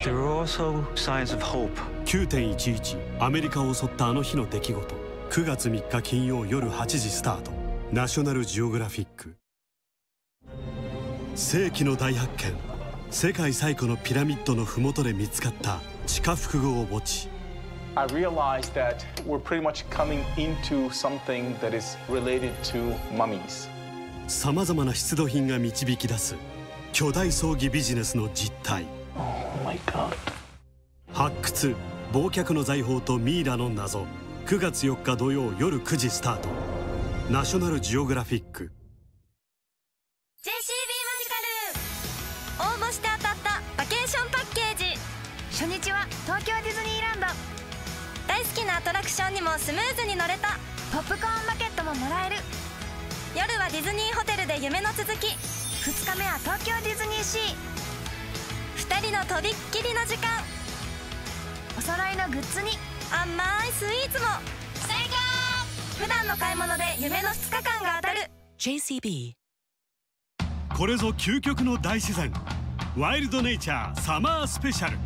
9.11アメリカを襲ったあの日の出来事。9月3日金曜夜8時スタート。ナショナルジオグラフィック。世紀の大発見。世界最古のピラミッドの麓で見つかった。地下複合墓地。I realized that we're pretty much coming into something that is related to mummies. さまざまな出土品が導き出す。巨大葬儀ビジネスの実態。Oh. 発掘忘却の財宝とミイラの謎。9月4日土曜夜9時スタート。ナショナルジオグラフィック。JCB マジカル。応募して当たったバケーションパッケージ。初日は東京ディズニーランド。大好きなアトラクションにもスムーズに乗れた。ポップコーンバケットももらえる。夜はディズニーホテルで夢の続き。2日目は東京ディズニーシー。2人のとびっきりの時間。お揃いのグッズに甘いスイーツも。最高普段の買い物で夢の2日間が当たる。JCB これぞ究極の大自然。ワイルドネイチャーサマースペシャル。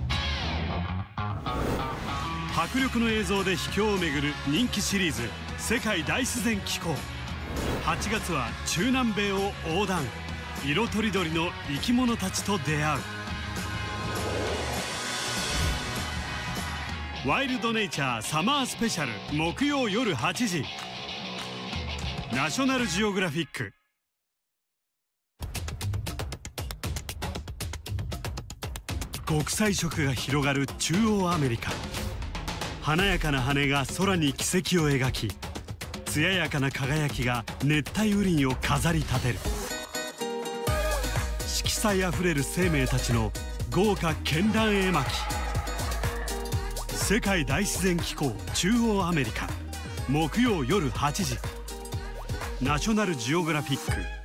迫力の映像で秘境を巡る人気シリーズ「世界大自然機構」8月は中南米を横断。色とりどりの生き物たちと出会うワイルドネイチャーサマースペシャル木曜夜8時。ナショナルジオグラフィック。国際色が広がる中央アメリカ。華やかな羽が空に奇跡を描き艶やかな輝きが熱帯雨林を飾り立てる。色彩あふれる生命たちの豪華絢爛絵巻。世界大自然機構中央アメリカ。木曜夜8時。ナショナルジオグラフィック。